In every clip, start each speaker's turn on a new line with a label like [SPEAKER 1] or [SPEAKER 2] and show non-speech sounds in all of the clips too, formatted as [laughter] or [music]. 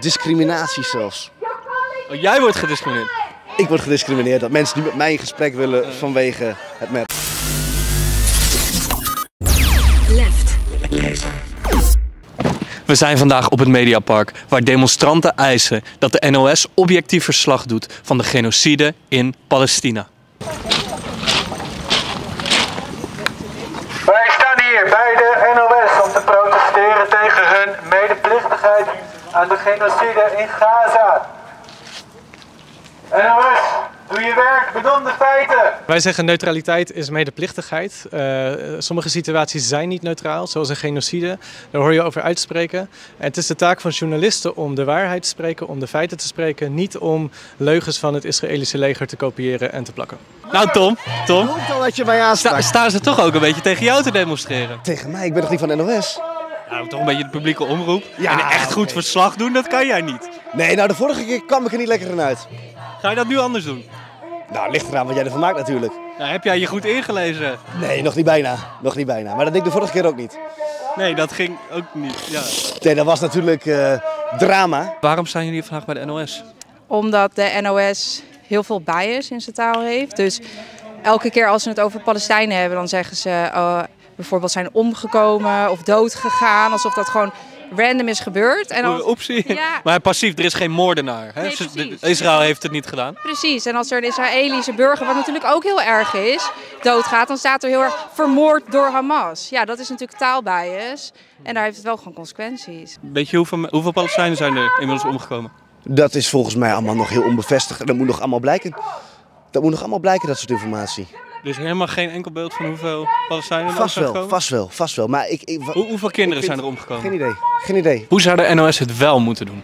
[SPEAKER 1] Discriminatie zelfs.
[SPEAKER 2] Oh, jij wordt gediscrimineerd.
[SPEAKER 1] Ik word gediscrimineerd dat mensen niet met mij in gesprek willen vanwege het.
[SPEAKER 3] Left.
[SPEAKER 2] We zijn vandaag op het Mediapark, waar demonstranten eisen dat de NOS objectief verslag doet van de genocide in Palestina.
[SPEAKER 4] Wij staan hier bij de NOS om te protesteren tegen hun medeplichtigheid aan de genocide in Gaza. NOS, doe je werk, bedom de feiten.
[SPEAKER 5] Wij zeggen neutraliteit is medeplichtigheid. Uh, sommige situaties zijn niet neutraal, zoals een genocide. Daar hoor je over uitspreken. En het is de taak van journalisten om de waarheid te spreken, om de feiten te spreken, niet om leugens van het Israëlische leger te kopiëren en te plakken.
[SPEAKER 2] Nou Tom, Tom,
[SPEAKER 1] dan dat je mij aanstaat?
[SPEAKER 2] sta- staan ze toch ook een beetje tegen jou te demonstreren?
[SPEAKER 1] Tegen mij, ik ben toch niet van NOS?
[SPEAKER 2] Nou, toch een beetje de publieke omroep.
[SPEAKER 1] Ja,
[SPEAKER 2] en echt goed verslag doen, dat kan jij niet.
[SPEAKER 1] Nee, nou de vorige keer kwam ik er niet lekker in uit.
[SPEAKER 2] Ga je dat nu anders doen?
[SPEAKER 1] Nou, ligt eraan wat jij ervan maakt natuurlijk.
[SPEAKER 2] Nou, heb jij je goed ingelezen?
[SPEAKER 1] Nee, nog niet bijna. Nog niet bijna. Maar dat deed ik de vorige keer ook niet.
[SPEAKER 2] Nee, dat ging ook niet. Ja.
[SPEAKER 1] Nee, dat was natuurlijk eh, drama.
[SPEAKER 2] Waarom zijn jullie vandaag bij de NOS?
[SPEAKER 6] Omdat de NOS heel veel bias in zijn taal heeft. Dus elke keer als ze het over Palestijnen hebben, dan zeggen ze eh, bijvoorbeeld zijn omgekomen of dood gegaan. Alsof dat gewoon random is gebeurd. En als,
[SPEAKER 2] Oepsie.
[SPEAKER 6] Ja. [laughs]
[SPEAKER 2] Maar passief, er is geen moordenaar. Hè?
[SPEAKER 6] Nee,
[SPEAKER 2] Israël heeft het niet gedaan.
[SPEAKER 6] Precies, en als er een Israëlische burger, wat natuurlijk ook heel erg is, doodgaat, dan staat er heel erg vermoord door Hamas. Ja, dat is natuurlijk taalbias. En daar heeft het wel gewoon consequenties.
[SPEAKER 2] Weet je hoeveel, hoeveel Palestijnen zijn er inmiddels omgekomen?
[SPEAKER 1] Dat is volgens mij allemaal nog heel onbevestigd. En dat moet nog allemaal blijken. Dat moet nog allemaal blijken, dat soort informatie.
[SPEAKER 2] Is helemaal geen enkel beeld van hoeveel Palestijnen er
[SPEAKER 1] Vast
[SPEAKER 2] zijn
[SPEAKER 1] wel,
[SPEAKER 2] gekomen?
[SPEAKER 1] vast wel, vast wel. Maar ik...
[SPEAKER 2] Hoe- hoeveel kinderen
[SPEAKER 1] ik vind-
[SPEAKER 2] zijn er omgekomen?
[SPEAKER 1] Geen idee, geen idee.
[SPEAKER 2] Hoe zou de NOS het wel moeten doen?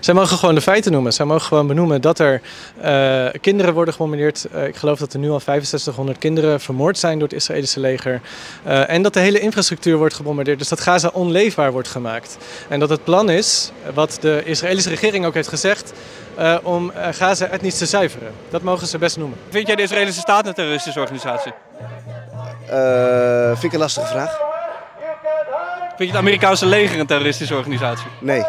[SPEAKER 5] Zij mogen gewoon de feiten noemen. Zij mogen gewoon benoemen dat er eh, kinderen worden gebombardeerd. Eh, ik geloof dat er nu al 6500 kinderen vermoord zijn door het Israëlische leger. Eh, en dat de hele infrastructuur wordt gebombardeerd. Dus dat Gaza onleefbaar wordt gemaakt. En dat het plan is, wat de Israëlische regering ook heeft gezegd, eh, om Gaza etnisch te zuiveren. Dat mogen ze best noemen.
[SPEAKER 2] Vind jij de Israëlische staat een terroristische organisatie?
[SPEAKER 1] Eh, vind ik een lastige vraag?
[SPEAKER 2] Vind je het Amerikaanse leger een terroristische organisatie?
[SPEAKER 1] Nee.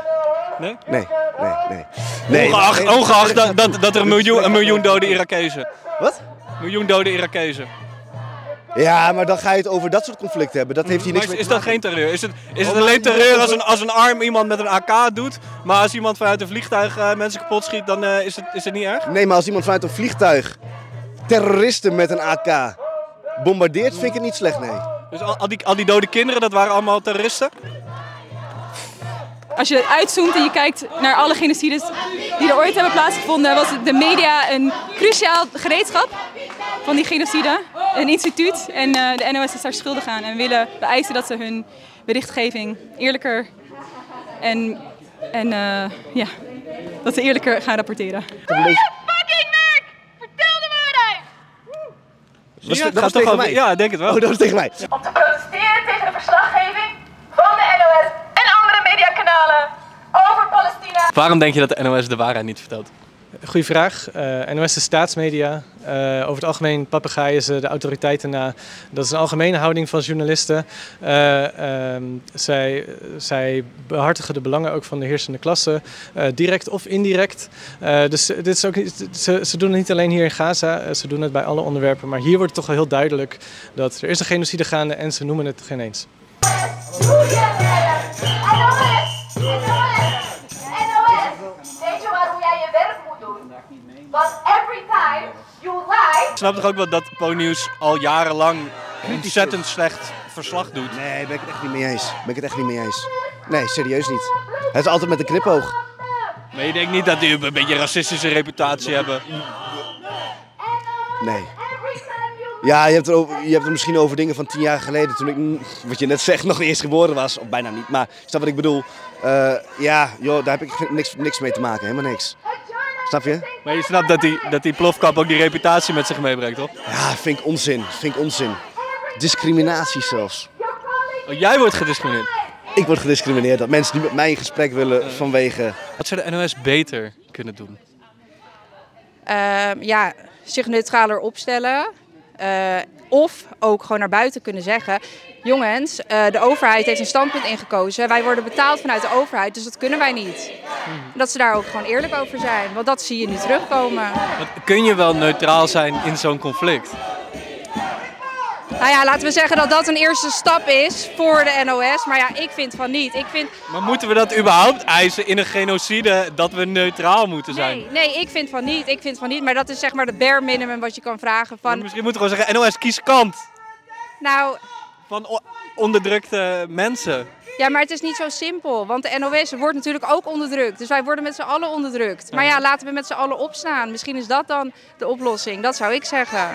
[SPEAKER 2] Nee?
[SPEAKER 1] Nee, nee, nee. nee
[SPEAKER 2] ongeacht dat, dat, dat er een miljoen, een miljoen dode Irakezen.
[SPEAKER 1] Wat?
[SPEAKER 2] Een miljoen dode Irakezen.
[SPEAKER 1] Ja, maar dan ga je het over dat soort conflicten hebben. Dat heeft hier niks
[SPEAKER 2] Maar is,
[SPEAKER 1] mee
[SPEAKER 2] is
[SPEAKER 1] te
[SPEAKER 2] dat geen terreur? Is het, is het
[SPEAKER 1] Oh,
[SPEAKER 2] alleen terreur als een, als een arm iemand met een AK doet? Maar als iemand vanuit een vliegtuig eh, mensen kapot schiet, dan eh, is, het, is het niet erg?
[SPEAKER 1] Nee, maar als iemand vanuit een vliegtuig terroristen met een AK bombardeert, vind ik het niet slecht, nee.
[SPEAKER 2] Dus al, al, die, al die dode kinderen, dat waren allemaal terroristen?
[SPEAKER 7] Als je uitzoomt en je kijkt naar alle genocides die er ooit hebben plaatsgevonden, was de media een cruciaal gereedschap van die genocide. Een instituut en eh, de NOS is daar schuldig aan en willen beëisen dat ze hun berichtgeving eerlijker en, en eh, ja, dat ze eerlijker gaan rapporteren.
[SPEAKER 1] Een beetje...
[SPEAKER 2] Ja,
[SPEAKER 1] dat was
[SPEAKER 2] gaat toch
[SPEAKER 1] tegen
[SPEAKER 2] over-
[SPEAKER 1] mij?
[SPEAKER 2] Ja, ik denk het wel.
[SPEAKER 1] Oh, dat was tegen mij.
[SPEAKER 8] om te protesteren tegen de verslaggeving van de NOS en andere mediakanalen over Palestina.
[SPEAKER 2] Waarom denk je dat de NOS de waarheid niet vertelt?
[SPEAKER 5] Goeie vraag. Eh NOS is staatsmedia. Eh, over het algemeen papegaaien ze de autoriteiten na. Dat is een algemene houding van journalisten. Eh, ehm, zij, zij behartigen de belangen ook van de heersende klasse, eh, direct of indirect. Eh, dus dit is ook niet, ze, ze doen het niet alleen hier in Gaza, ze doen het bij alle onderwerpen. Maar hier wordt het toch wel heel duidelijk dat er is een genocide gaande en ze noemen het geen eens.
[SPEAKER 2] Snap toch ook wel dat Po-nieuws al jarenlang ontzettend slecht verslag doet?
[SPEAKER 1] Nee, ben ik het echt niet mee eens. Ben ik het echt niet mee eens. Nee, serieus niet. Het is altijd met een knipoog.
[SPEAKER 2] Maar je denkt niet dat die een beetje een racistische reputatie hebben?
[SPEAKER 1] Nee. Ja, je hebt, er over, je hebt het misschien over dingen van tien jaar geleden, toen ik, wat je net [laughs] zegt, nog niet eens geboren was. Of bijna niet, maar snap wat ik bedoel? Eh, ja, joh, daar heb ik niks, niks mee te maken, helemaal niks. Snap je?
[SPEAKER 2] Maar je snapt dat die, dat die plofkap ook die reputatie met zich meebrengt, toch?
[SPEAKER 1] Ja, vind ik onzin. Vind ik onzin. Discriminatie zelfs.
[SPEAKER 2] Oh, jij wordt gediscrimineerd.
[SPEAKER 1] Ik word gediscrimineerd dat mensen niet met mij in gesprek willen vanwege...
[SPEAKER 2] Wat zou de NOS beter kunnen doen?
[SPEAKER 6] Ehm, ja, zich neutraler opstellen. Eh, of ook gewoon naar buiten kunnen zeggen: jongens, eh, de overheid heeft een standpunt ingekozen. Wij worden betaald vanuit de overheid, dus dat kunnen wij niet. Dat ze daar ook gewoon eerlijk over zijn. Want dat zie je nu terugkomen.
[SPEAKER 2] Kun je wel neutraal zijn in zo'n conflict?
[SPEAKER 6] Nou ja, laten we zeggen dat dat een eerste stap is voor de NOS. Maar ja, ik vind van niet. Ik vind,
[SPEAKER 2] Maar moeten we dat überhaupt eisen in een genocide dat we neutraal moeten zijn?
[SPEAKER 6] nee, nee, ik vind van niet. Ik vind van niet. Maar dat is zeg maar de bare minimum wat je kan vragen van...
[SPEAKER 2] Misschien moeten we gewoon zeggen, NOS kies kant
[SPEAKER 6] Nou,
[SPEAKER 2] van onderdrukte mensen.
[SPEAKER 6] ja, maar het is niet zo simpel. Want de NOS wordt natuurlijk ook onderdrukt. Dus wij worden met z'n allen onderdrukt. Maar ja, laten we met z'n allen opstaan. Misschien is dat dan de oplossing. Dat zou ik zeggen.